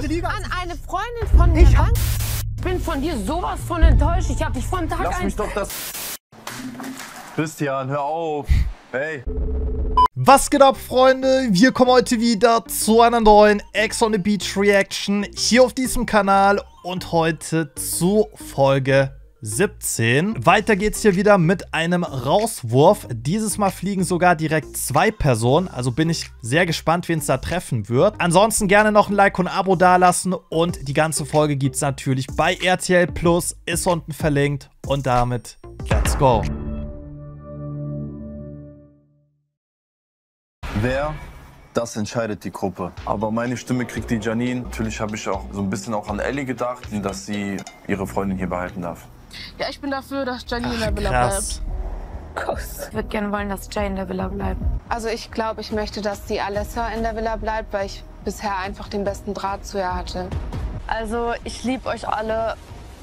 zweite Liga. An eine Freundin von mir. Ich hab- Ich bin von dir sowas von enttäuscht. Ich habe dich von Tag Lass mich doch das. Christian, hör auf. Hey. Was geht ab, Freunde? Wir kommen heute wieder zu einer neuen Ex on the Beach Reaction hier auf diesem Kanal und heute zu Folge 17. Weiter geht's hier wieder mit einem Rauswurf. Dieses Mal fliegen sogar direkt zwei Personen, also bin ich sehr gespannt, wen es da treffen wird. Ansonsten gerne noch ein Like und ein Abo dalassen und die ganze Folge gibt's natürlich bei RTL Plus, ist unten verlinkt und damit let's go. Wer? Das entscheidet die Gruppe. Aber meine Stimme kriegt die Janine. Natürlich habe ich auch so ein bisschen auch an Ellie gedacht, dass sie ihre Freundin hier behalten darf. Ja, ich bin dafür, dass Janine in der Villa Krass. bleibt. Ich würde gerne wollen, dass Jay in der Villa bleibt. Also ich glaube, ich möchte, dass die Alessa in der Villa bleibt, weil ich bisher einfach den besten Draht zu ihr hatte. Also, ich liebe euch alle,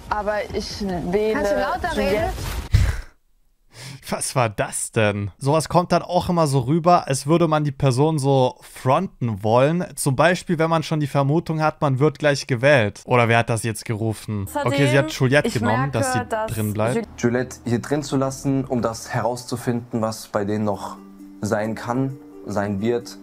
aber ich wähle. Kannst du lauter Juliette. reden? Was war das denn? Sowas kommt dann auch immer so rüber, als würde man die Person so fronten wollen. Zum Beispiel, wenn man schon die Vermutung hat, man wird gleich gewählt. Oder wer hat das jetzt gerufen? Außerdem, okay, sie hat Juliette genommen, merke, dass sie dass drin bleibt. Juliette Juliette hier drin zu lassen, um das herauszufinden, was bei denen noch sein kann, sein wird.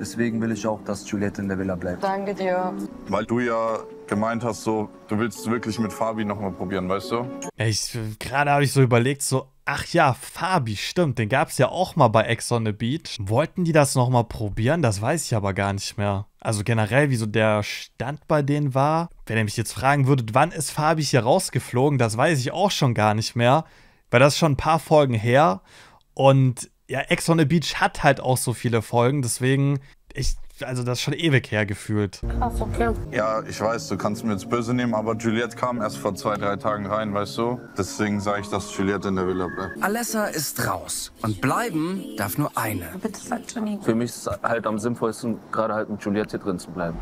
Deswegen will ich auch, dass Juliette in der Villa bleibt. Danke dir. Weil du ja gemeint hast, so, du willst wirklich mit Fabi nochmal probieren, weißt du? Ich, gerade habe ich so überlegt, so, ach ja, Fabi, stimmt, den gab es ja auch mal bei Ex on the Beach. Wollten die das nochmal probieren? Das weiß ich aber gar nicht mehr. Also generell, wie so der Stand bei denen war. Wenn ihr mich jetzt fragen würdet, wann ist Fabi hier rausgeflogen, das weiß ich auch schon gar nicht mehr. Weil das ist schon ein paar Folgen her. Und ja, Ex on the Beach hat halt auch so viele Folgen, deswegen, ich, also das ist schon ewig her gefühlt. Krass, okay. Ja, ich weiß, du kannst mir jetzt böse nehmen, aber Juliette kam erst vor zwei, drei Tagen rein, weißt du? Deswegen sage ich, dass Juliette in der Villa bleibt. Alessa ist raus und bleiben darf nur eine. Bitte sag Janine. Für mich ist es halt am sinnvollsten, gerade halt mit Juliette hier drin zu bleiben.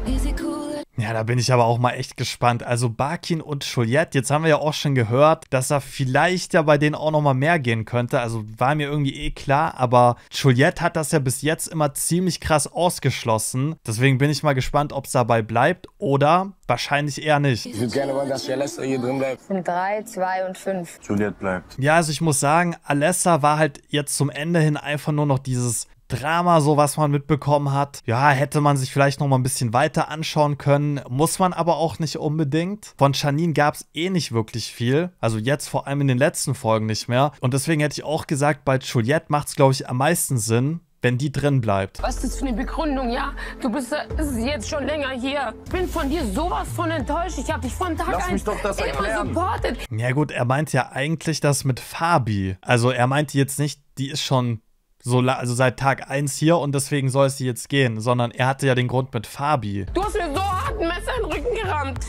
Ja, da bin ich aber auch mal echt gespannt. Also Barkin und Juliette, jetzt haben wir ja auch schon gehört, dass da vielleicht ja bei denen auch noch mal mehr gehen könnte. Also war mir irgendwie eh klar, aber Juliette hat das ja bis jetzt immer ziemlich krass ausgeschlossen. Deswegen bin ich mal gespannt, ob es dabei bleibt oder wahrscheinlich eher nicht. Ich würde gerne wollen, dass Alessa hier drin bleibt. sind drei, zwei und fünf. Juliette bleibt. Ja, also ich muss sagen, Alessa war halt jetzt zum Ende hin einfach nur noch dieses Drama, so was man mitbekommen hat. Ja, hätte man sich vielleicht noch mal ein bisschen weiter anschauen können, muss man aber auch nicht unbedingt. Von Janine gab es eh nicht wirklich viel, also jetzt vor allem in den letzten Folgen nicht mehr. Und deswegen hätte ich auch gesagt, bei Juliette macht es, glaube ich, am meisten Sinn, wenn die drin bleibt. Was ist das für eine Begründung, ja? Du bist jetzt schon länger hier. Ich bin von dir sowas von enttäuscht. Ich habe dich von Tag Lass eins mich doch das immer erklären. supportet. Ja gut, er meint ja eigentlich das mit Fabi. Also er meinte jetzt nicht, die ist schon so also seit Tag 1 hier und deswegen soll es sie jetzt gehen, sondern er hatte ja den Grund mit Fabi. Du hast mir so hart ein Messer in den Rücken gerammt.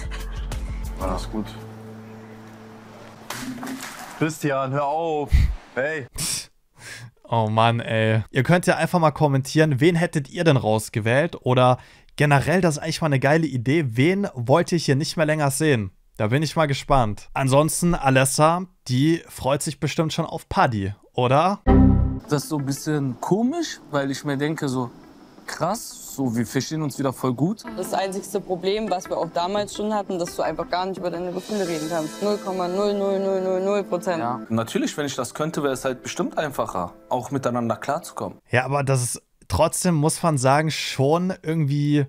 Alles gut. Christian, hör auf. Hey. Oh Mann, ey. Ihr könnt ja einfach mal kommentieren, wen hättet ihr denn rausgewählt? Oder generell, das ist eigentlich mal eine geile Idee. Wen wollt ihr hier nicht mehr länger sehen? Da bin ich mal gespannt. Ansonsten, Alessa, die freut sich bestimmt schon auf Paddy, oder? Das ist so ein bisschen komisch, weil ich mir denke, so krass, so wir verstehen uns wieder voll gut. Das einzigste Problem, was wir auch damals schon hatten, dass du einfach gar nicht über deine Gefühle reden kannst. 0,00000 Prozent. Ja. Natürlich, wenn ich das könnte, wäre es halt bestimmt einfacher, auch miteinander klarzukommen. Ja, aber das ist trotzdem, muss man sagen, schon irgendwie,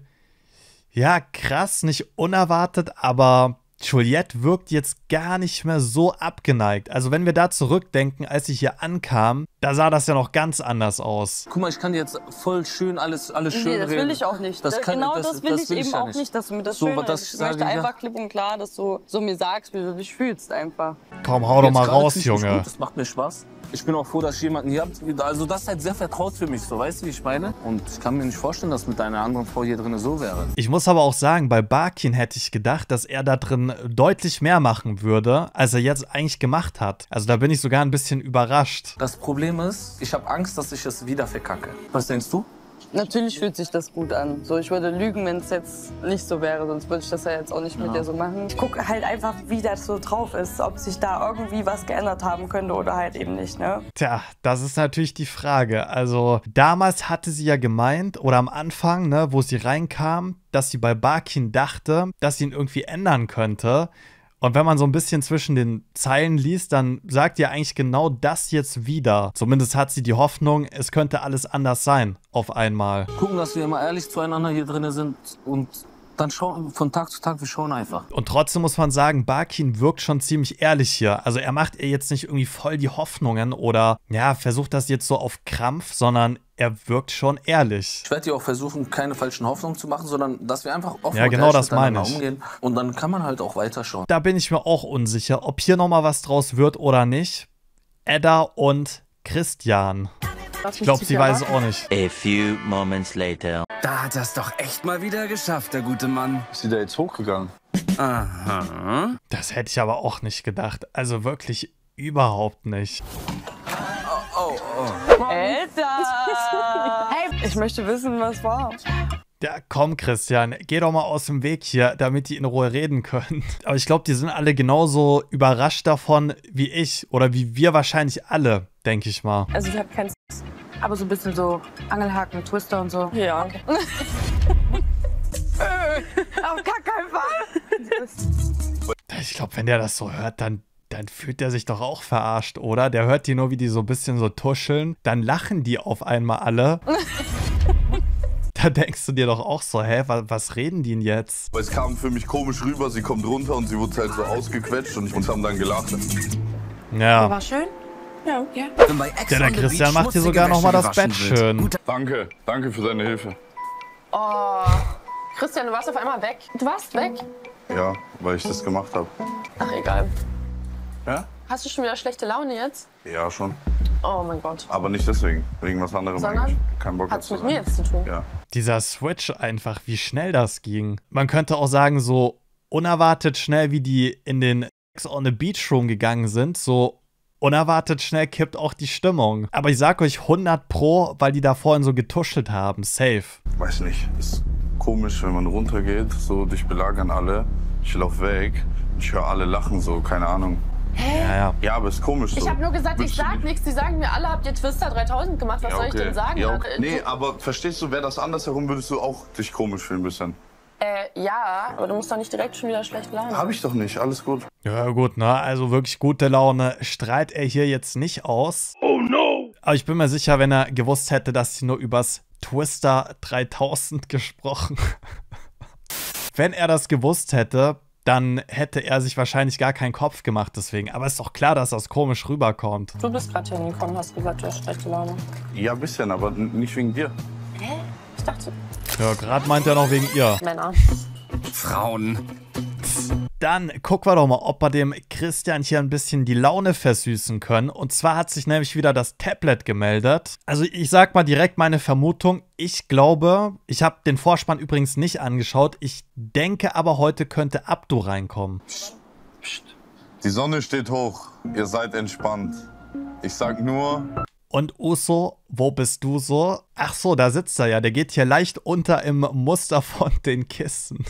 ja, krass, nicht unerwartet, aber Juliette wirkt jetzt gar nicht mehr so abgeneigt. Also wenn wir da zurückdenken, als sie hier ankam, da sah das ja noch ganz anders aus. Guck mal, ich kann dir jetzt voll schön alles, alles schön Nee, das reden. will ich auch nicht. Das kann, genau das, will ich eben ja auch nicht. dass du mir das So, schön redest. ich Ich möchte sage, ja. einfach klipp und klar, dass du so mir sagst, wie du dich fühlst einfach. Komm, hau doch Jetzt mal gerade raus, ich Junge. Gut, das macht mir Spaß. Ich bin auch froh, dass ich jemanden hier habe. Also das ist halt sehr vertraut für mich, so weißt du, wie ich meine? Und ich kann mir nicht vorstellen, dass mit einer anderen Frau hier drin so wäre. Ich muss aber auch sagen, bei Barkin hätte ich gedacht, dass er da drin deutlich mehr machen würde, als er jetzt eigentlich gemacht hat. Also da bin ich sogar ein bisschen überrascht. Das Problem ist, ich habe Angst, dass ich es wieder verkacke. Was denkst du? Natürlich fühlt sich das gut an. So, ich würde lügen, wenn es jetzt nicht so wäre, sonst würde ich das ja jetzt auch nicht mit dir so machen. Ich gucke halt einfach, wie der so drauf ist, ob sich da irgendwie was geändert haben könnte oder halt eben nicht, ne? Tja, das ist natürlich die Frage. Also, damals hatte sie ja gemeint, oder am Anfang, ne, wo sie reinkam, dass sie bei Barkin dachte, dass sie ihn irgendwie ändern könnte. Und wenn man so ein bisschen zwischen den Zeilen liest, dann sagt ihr eigentlich genau das jetzt wieder. Zumindest hat sie die Hoffnung, es könnte alles anders sein auf einmal. Gucken, dass wir immer ehrlich zueinander hier drin sind und dann schauen von Tag zu Tag, wir schauen einfach. Und trotzdem muss man sagen, Barkin wirkt schon ziemlich ehrlich hier. Also er macht ihr jetzt nicht irgendwie voll die Hoffnungen oder ja, versucht das jetzt so auf Krampf, sondern er wirkt schon ehrlich. Ich werde dir auch versuchen, keine falschen Hoffnungen zu machen, sondern dass wir einfach offen Ja, genau das meine ich. umgehen. Und dann kann man halt auch weiterschauen. Da bin ich mir auch unsicher, ob hier nochmal was draus wird oder nicht. Edda und Christian. Ich glaube, sie weiß es auch nicht. A few moments later. Da hat er's doch echt mal wieder geschafft, der gute Mann. Ist sie da jetzt hochgegangen? Aha. Das hätte ich aber auch nicht gedacht. Also wirklich überhaupt nicht. Oh, oh. Alter! hey, ich möchte wissen, was war. Ja, komm, Christian, geh doch mal aus dem Weg hier, damit die in Ruhe reden können. Aber ich glaube, die sind alle genauso überrascht davon wie ich oder wie wir wahrscheinlich alle, denke ich mal. Also ich habe keinen aber so ein bisschen so Angelhaken, Twister und so. Ja. Auf gar keinen Fall. Ich glaube, wenn der das so hört, dann, dann fühlt der sich doch auch verarscht, oder? Der hört die nur, wie die so ein bisschen so tuscheln. Dann lachen die auf einmal alle. da denkst du dir doch auch so, hä, was, was reden die denn jetzt? Es kam für mich komisch rüber, sie kommt runter und sie wurde halt so ausgequetscht und uns haben dann gelacht. Ja. War schön? Ja, ja. Ja, der Christian macht hier sogar noch mal Wäsche das Bett schön. Gut, Danke, danke für deine Hilfe. Oh, Christian, du warst auf einmal weg. Du warst weg? Ja, weil ich das gemacht habe. Ach, egal. Ja? Hast du schon wieder schlechte Laune jetzt? Ja, schon. Oh mein Gott. Aber nicht deswegen. Wegen was anderem Sondern? eigentlich. Kein Bock Hat's mit mir sein. jetzt zu tun? Ja. Dieser Switch einfach, wie schnell das ging. Man könnte auch sagen, so unerwartet schnell, wie die in den Sex on the Beach Room gegangen sind, so unerwartet schnell kippt auch die Stimmung. Aber ich sag euch 100 pro, weil die da vorhin so getuschelt haben. Safe. Weiß nicht. Ist komisch, wenn man runtergeht. So, dich belagern alle. Ich lauf weg. Ich höre alle lachen, so, keine Ahnung. Ja, ja. Ja, aber ist komisch so. Ich habe nur gesagt, ich Willst du sag nicht- nichts. Die sagen mir alle, habt ihr Twister 3000 gemacht? Was Ja, soll ich okay. denn sagen? Ja, okay. Äh, Nee, aber verstehst du, wäre das andersherum, würdest du auch dich komisch fühlen ein bisschen. Äh, ja, aber du musst doch nicht direkt schon wieder schlecht Laune. Hab ich doch nicht, alles gut. Ja, gut, ne? Also wirklich gute Laune strahlt er hier jetzt nicht aus. Oh no! Aber ich bin mir sicher, wenn er gewusst hätte, dass sie nur übers Twister 3000 gesprochen. wenn er das gewusst hätte, dann hätte er sich wahrscheinlich gar keinen Kopf gemacht deswegen. Aber ist doch klar, dass das komisch rüberkommt. Du bist gerade hier hingekommen, hast gesagt, du hast schlechte Laune. Ja, ein bisschen, aber nicht wegen dir. Hä? Ich dachte, Ja, gerade meint er noch wegen ihr. Männer. Frauen. Dann gucken wir doch mal, ob wir dem Christian hier ein bisschen die Laune versüßen können. Und zwar hat sich nämlich wieder das Tablet gemeldet. Also ich sag mal direkt meine Vermutung. Ich glaube, ich habe den Vorspann übrigens nicht angeschaut. Ich denke aber, heute könnte Abdu reinkommen. Die Sonne steht hoch, ihr seid entspannt. Ich sag nur, Und Uso, wo bist du so? Ach so, da sitzt er ja. Der geht hier leicht unter im Muster von den Kissen.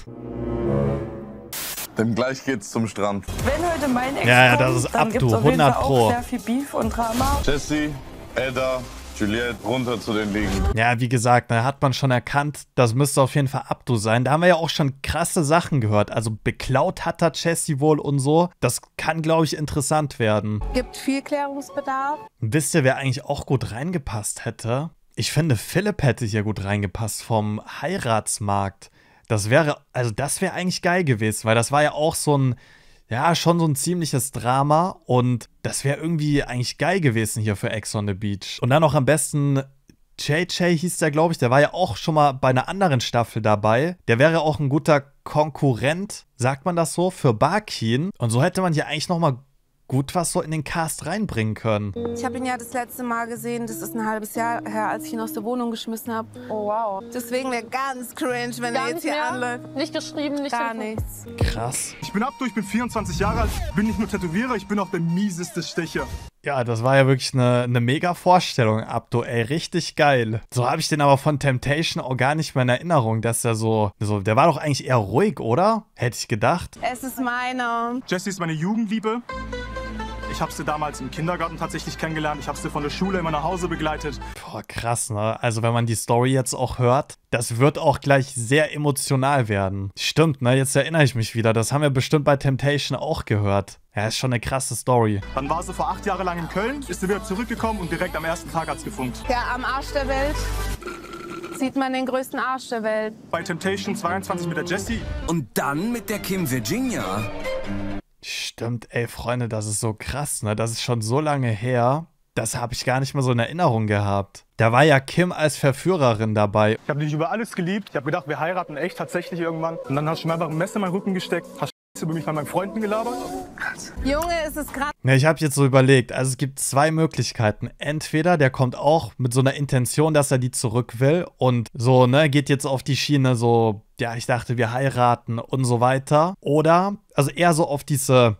Denn gleich geht's zum Strand. Wenn heute mein Ex Ja, ja, das ist dann Abdu, gibt's auf jeden 100 Fall Pro. auch sehr viel Beef und Drama. Jessie, Edda, Juliette, runter zu den Liegen. Ja, wie gesagt, da hat man schon erkannt, das müsste auf jeden Fall Abdu sein. Da haben wir ja auch schon krasse Sachen gehört. Also beklaut hat er Jessie wohl und so. Das kann, glaube ich, interessant werden. Gibt viel Klärungsbedarf. Wisst ihr, wer eigentlich auch gut reingepasst hätte? Ich finde, Philipp hätte hier gut reingepasst vom Heiratsmarkt. Das wäre, also das wäre eigentlich geil gewesen, weil das war ja auch so ein, ja, schon so ein ziemliches Drama und das wäre irgendwie eigentlich geil gewesen hier für Ex on the Beach. Und dann noch am besten JJ hieß der, glaube ich, der war ja auch schon mal bei einer anderen Staffel dabei. Der wäre auch ein guter Konkurrent, sagt man das so, für Barkin. Und so hätte man hier eigentlich noch mal gut was so in den Cast reinbringen können. Ich habe ihn ja das letzte Mal gesehen, das ist ein halbes Jahr her, als ich ihn aus der Wohnung geschmissen habe. Oh wow. Deswegen wäre ganz cringe, wenn Gar er jetzt hier mehr? anläuft. Nicht geschrieben, nicht Gar nichts. Krass. Ich bin Abdu, ich bin 24 Jahre alt, bin nicht nur Tätowierer, ich bin auch der mieseste Stecher. Ja, das war ja wirklich eine, eine mega Vorstellung, Abdo, ey, richtig geil. So habe ich den aber von Temptation auch gar nicht mehr in Erinnerung, dass er so, so, der war doch eigentlich eher ruhig, oder? Hätte ich gedacht. Es ist meine. Jessie ist meine Jugendliebe. Ich habe sie damals im Kindergarten tatsächlich kennengelernt. Ich habe sie von der Schule immer nach Hause begleitet. Boah, krass, ne? Also wenn man die Story jetzt auch hört, das wird auch gleich sehr emotional werden. Stimmt, ne? Jetzt erinnere ich mich wieder. Das haben wir bestimmt bei Temptation auch gehört. Ja, ist schon eine krasse Story. Dann war sie vor acht Jahren lang in Köln, ist sie wieder zurückgekommen und direkt am ersten Tag hat's gefunkt. Ja, am Arsch der Welt sieht man den größten Arsch der Welt. Bei Temptation 22 mit der Jessie. Und dann mit der Kim Virginia. Stimmt, ey, Freunde, das ist so krass, ne? Das ist schon so lange her. Das habe ich gar nicht mehr so in Erinnerung gehabt. Da war ja Kim als Verführerin dabei. Ich habe dich über alles geliebt. Ich habe gedacht, wir heiraten echt tatsächlich irgendwann. Und dann hast du mir einfach ein Messer in meinen Rücken gesteckt, hast über mich bei meinen Freunden gelabert. Junge, ist es gerade. Ne, ich habe jetzt so überlegt, also es gibt zwei Möglichkeiten. Entweder der kommt auch mit so einer Intention, dass er die zurück will und so, ne, geht jetzt auf die Schiene so, ja, ich dachte, wir heiraten und so weiter. Oder, also eher so auf diese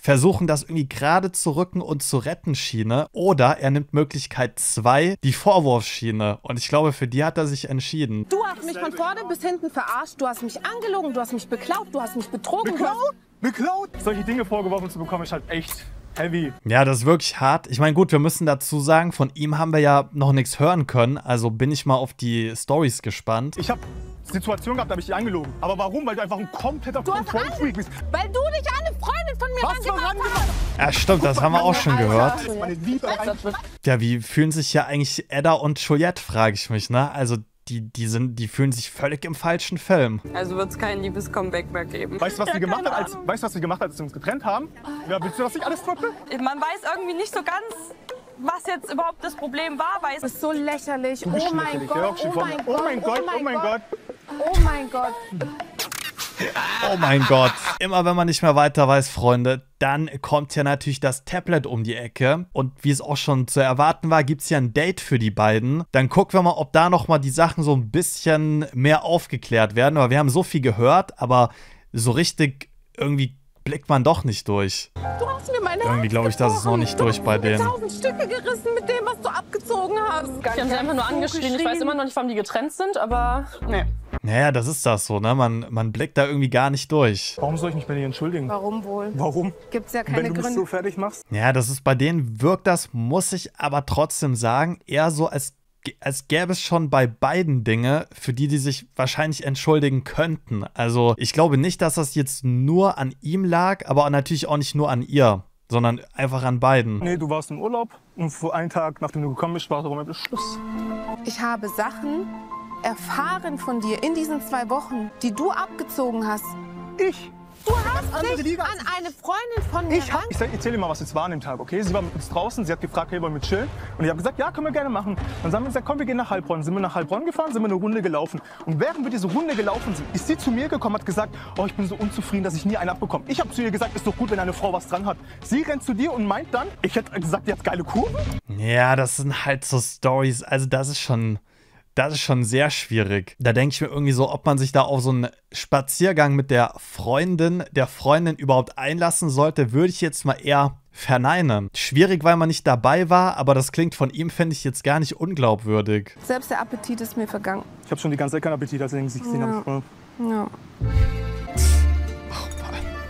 versuchen, das irgendwie gerade zu rücken und zu retten Schiene. Oder er nimmt Möglichkeit 2, die Vorwurfsschiene. Und ich glaube, für die hat er sich entschieden. Du hast mich von vorne bis hinten verarscht, du hast mich angelogen, du hast mich beklaut, du hast mich betrogen. Beklaut? Beklaut? Solche Dinge vorgeworfen zu bekommen, ist halt echt heavy. Ja, das ist wirklich hart. Ich meine, gut, wir müssen dazu sagen, von ihm haben wir ja noch nichts hören können. Also bin ich mal auf die Stories gespannt. Ich habe Situation gehabt, da habe ich dich angelogen. Aber warum? Weil du einfach ein kompletter Kontrollfreak bist. Weil du dich an eine Freundin von mir Was rangemacht rangemacht? Ja, stimmt, das haben wir auch schon gehört. Ja, wie fühlen sich ja eigentlich Edda und Juliette, frage ich mich, ne? Also die, die, sind, die fühlen sich völlig im falschen Film. Also wird es kein Liebes-Comeback mehr geben. Weißt du, was sie gemacht hat, als, weißt, du, was sie gemacht hat, als wir uns getrennt haben? Ja, willst du, dass ich alles droppe? Man weiß irgendwie nicht so ganz, was jetzt überhaupt das Problem war, weil es ist so lächerlich. Oh mein lächerlich. Gott. Oh Oh mein Gott, oh mein Gott. Oh mein Gott. Oh mein Gott. Immer wenn man nicht mehr weiter weiß, Freunde, dann kommt ja natürlich das Tablet um die Ecke. Und wie es auch schon zu erwarten war, gibt es ja ein Date für die beiden. Dann gucken wir mal, ob da nochmal die Sachen so ein bisschen mehr aufgeklärt werden. Aber wir haben so viel gehört, aber so richtig irgendwie blickt man doch nicht durch. Du hast mir meine Irgendwie glaube ich, das ist noch nicht durch bei denen. tausend Stücke gerissen mit dem, was du abgezogen hast. Ich habe sie einfach nur angeschrien. Ich weiß immer noch nicht, warum die getrennt sind, aber nee. Naja, das ist das so, ne? Man, man blickt da irgendwie gar nicht durch. Warum soll ich mich bei dir entschuldigen? Warum wohl? Warum? Gibt's ja Wenn keine du mich Gründe. so fertig machst? Ja, das ist bei denen wirkt das, muss ich aber trotzdem sagen, eher so, als, als gäbe es schon bei beiden Dinge, für die die sich wahrscheinlich entschuldigen könnten. Also ich glaube nicht, dass das jetzt nur an ihm lag, aber natürlich auch nicht nur an ihr, sondern einfach an beiden. Nee, du warst im Urlaub und vor einem Tag, nachdem du gekommen bist, war darüber Schluss. Ich habe Sachen erfahren von dir in diesen zwei Wochen, die du abgezogen hast. Ich? Du hast dich Liga an eine Freundin von mir Ich, hab, ich sag- erzähl dir mal, was jetzt war an dem Tag, okay? Sie war mit uns draußen, sie hat gefragt, hey, wollen wir chillen? Und ich habe gesagt, ja, können wir gerne machen. Dann haben wir gesagt, komm, wir gehen nach Heilbronn. Sind wir nach Heilbronn gefahren, sind wir eine Runde gelaufen. Und während wir diese Runde gelaufen sind, ist sie zu mir gekommen, hat gesagt, oh, ich bin so unzufrieden, dass ich nie einen abbekomme. Ich habe zu ihr gesagt, ist doch gut, wenn eine Frau was dran hat. Sie rennt zu dir und meint dann, ich hätte gesagt, die hat geile Kurven. Ja, das sind halt so Stories. Also das ist schon, das ist schon sehr schwierig. Da denke ich mir irgendwie so, ob man sich da auf so einen Spaziergang mit der Freundin, der Freundin überhaupt einlassen sollte, würde ich jetzt mal eher verneinen. Schwierig, weil man nicht dabei war, aber das klingt von ihm, finde ich jetzt gar nicht unglaubwürdig. Selbst der Appetit ist mir vergangen. Ich habe schon die ganze Zeit keinen Appetit, als ich sie gesehen Ja. habe. Ja.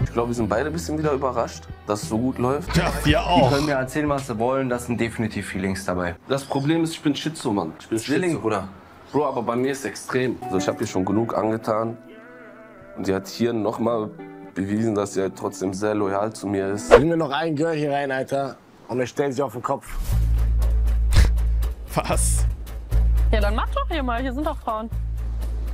Ich glaube, wir sind beide ein bisschen wieder überrascht, dass es so gut läuft. Ja, wir Die können mir erzählen, was sie wollen, das sind definitiv Feelings dabei. Das Problem ist, ich bin Schizo, Mann. Ich bin Schizo. Bruder. Bro, aber bei mir ist es extrem. Also ich habe ihr schon genug angetan. Und sie hat hier nochmal bewiesen, dass sie halt trotzdem sehr loyal zu mir ist. Bring mir noch ein Girl hier rein, Alter. Und er stellt sich auf den Kopf. Was? Ja, dann mach doch hier mal. Hier sind doch Frauen.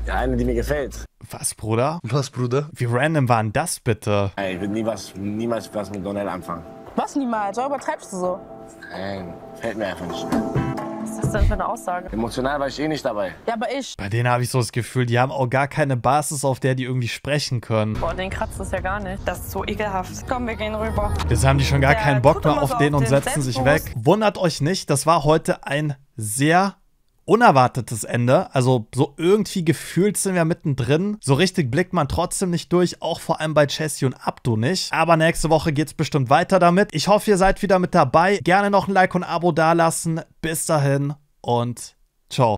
Ja, eine, die mir gefällt. Was, Bruder? Was, Bruder? Wie random war denn das bitte? Ey, ich will nie was, niemals was mit Donnell anfangen. Was niemals? Warum übertreibst du so? Nein, fällt mir einfach nicht. Das denn für eine Aussage? Emotional war ich eh nicht dabei. Ja, aber ich. Bei denen habe ich so das Gefühl, die haben auch gar keine Basis, auf der die irgendwie sprechen können. Boah, den kratzt es ja gar nicht. Das ist so ekelhaft. Komm, wir gehen rüber. Jetzt haben die schon gar Der keinen Bock mehr auf so den auf und den setzen sich weg. Wundert euch nicht, das war heute ein sehr unerwartetes Ende. Also so irgendwie gefühlt sind wir mittendrin. So richtig blickt man trotzdem nicht durch, auch vor allem bei Chessie und Abdu nicht. Aber nächste Woche geht's bestimmt weiter damit. Ich hoffe, ihr seid wieder mit dabei. Gerne noch ein Like und ein Abo dalassen. Bis dahin und ciao.